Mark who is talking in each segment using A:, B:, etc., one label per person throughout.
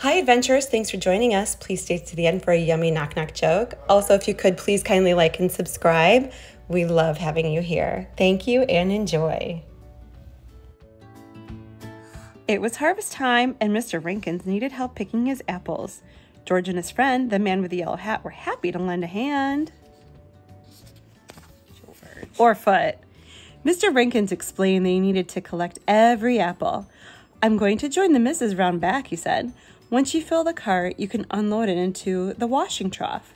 A: Hi, adventurers. Thanks for joining us. Please stay to the end for a yummy knock knock joke. Also, if you could please kindly like and subscribe. We love having you here. Thank you and enjoy. It was harvest time, and Mr. Renkins needed help picking his apples. George and his friend, the man with the yellow hat, were happy to lend a hand. George. Or foot. Mr. Renkins explained they needed to collect every apple. I'm going to join the missus round back, he said. Once you fill the cart, you can unload it into the washing trough.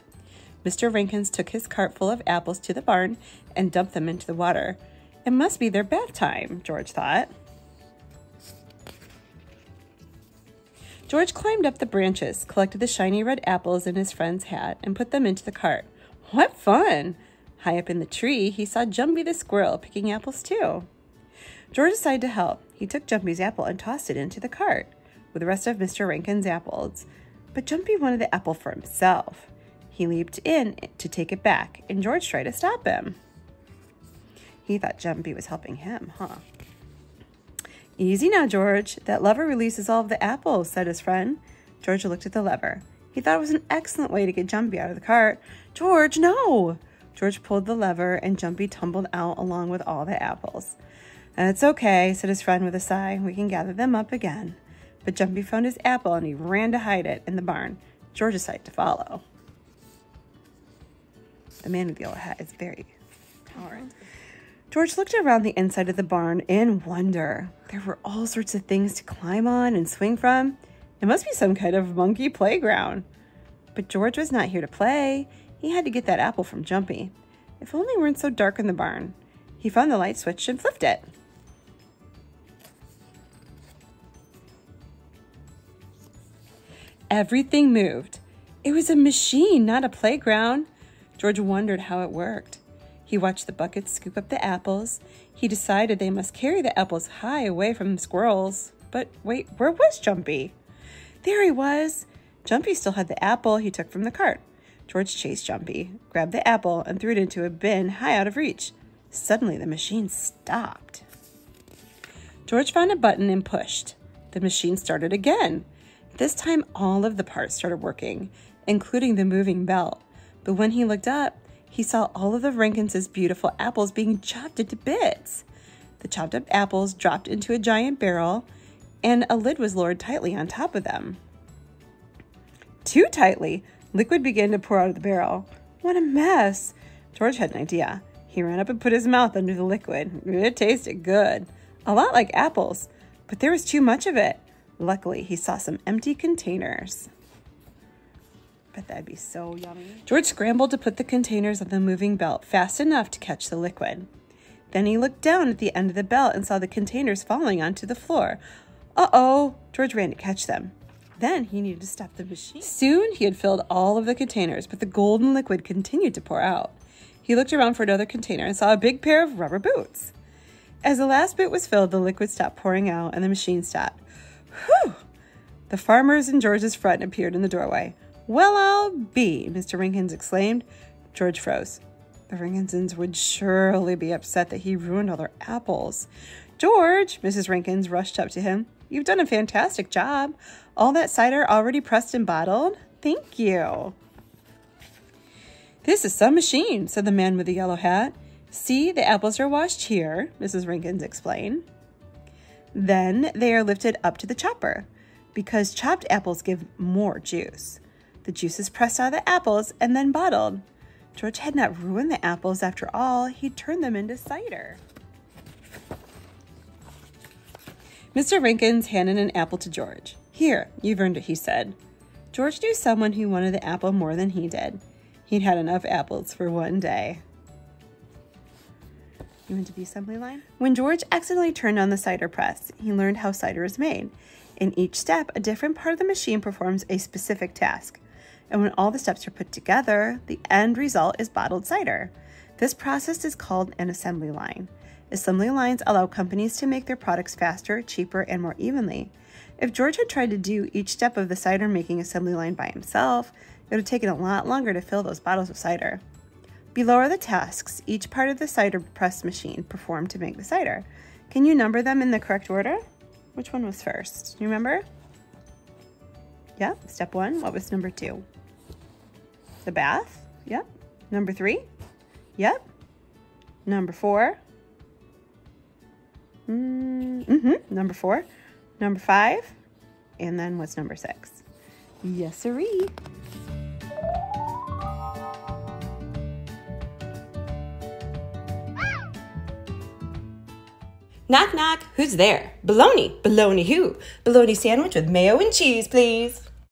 A: Mr. Renkins took his cart full of apples to the barn and dumped them into the water. It must be their bath time, George thought. George climbed up the branches, collected the shiny red apples in his friend's hat, and put them into the cart. What fun! High up in the tree, he saw Jumpy the squirrel picking apples too. George decided to help. He took Jumpy's apple and tossed it into the cart with the rest of Mr. Rankin's apples. But Jumpy wanted the apple for himself. He leaped in to take it back, and George tried to stop him. He thought Jumpy was helping him, huh? Easy now, George. That lever releases all of the apples, said his friend. George looked at the lever. He thought it was an excellent way to get Jumpy out of the cart. George, no! George pulled the lever, and Jumpy tumbled out along with all the apples. That's okay, said his friend with a sigh. We can gather them up again. But Jumpy found his apple and he ran to hide it in the barn. George decided to follow. The man with the yellow hat is very tolerant. George looked around the inside of the barn in wonder. There were all sorts of things to climb on and swing from. It must be some kind of monkey playground. But George was not here to play. He had to get that apple from Jumpy. If only it weren't so dark in the barn. He found the light switch and flipped it. Everything moved. It was a machine, not a playground. George wondered how it worked. He watched the buckets scoop up the apples. He decided they must carry the apples high away from the squirrels. But wait, where was Jumpy? There he was. Jumpy still had the apple he took from the cart. George chased Jumpy, grabbed the apple, and threw it into a bin high out of reach. Suddenly, the machine stopped. George found a button and pushed. The machine started again. This time, all of the parts started working, including the moving belt. But when he looked up, he saw all of the Rankin's beautiful apples being chopped into bits. The chopped up apples dropped into a giant barrel, and a lid was lowered tightly on top of them. Too tightly, liquid began to pour out of the barrel. What a mess! George had an idea. He ran up and put his mouth under the liquid. It tasted good, a lot like apples, but there was too much of it. Luckily, he saw some empty containers. But that'd be so yummy. George scrambled to put the containers on the moving belt fast enough to catch the liquid. Then he looked down at the end of the belt and saw the containers falling onto the floor. Uh oh! George ran to catch them. Then he needed to stop the machine. Soon he had filled all of the containers, but the golden liquid continued to pour out. He looked around for another container and saw a big pair of rubber boots. As the last boot was filled, the liquid stopped pouring out and the machine stopped. Whew! The farmers and George's friend appeared in the doorway. Well, I'll be, Mr. Renkins exclaimed. George froze. The Rinkinsons would surely be upset that he ruined all their apples. George, Mrs. Renkins rushed up to him. You've done a fantastic job. All that cider already pressed and bottled? Thank you. This is some machine, said the man with the yellow hat. See, the apples are washed here, Mrs. Renkins explained. Then they are lifted up to the chopper because chopped apples give more juice. The juice is pressed out of the apples and then bottled. George had not ruined the apples after all, he'd turned them into cider. Mr. Renkins handed an apple to George. Here, you've earned it, he said. George knew someone who wanted the apple more than he did. He'd had enough apples for one day. You went to the assembly line? When George accidentally turned on the cider press, he learned how cider is made. In each step, a different part of the machine performs a specific task. And when all the steps are put together, the end result is bottled cider. This process is called an assembly line. Assembly lines allow companies to make their products faster, cheaper, and more evenly. If George had tried to do each step of the cider making assembly line by himself, it would have taken a lot longer to fill those bottles of cider. Below are the tasks each part of the cider press machine performed to make the cider. Can you number them in the correct order? Which one was first? Do you remember? Yep. Step one. What was number two? The bath. Yep. Number three. Yep. Number four. Mm-hmm. Number four. Number five. And then what's number six? Yes, siree. Knock, knock. Who's there? Bologna. Bologna who? Bologna sandwich with mayo and cheese, please.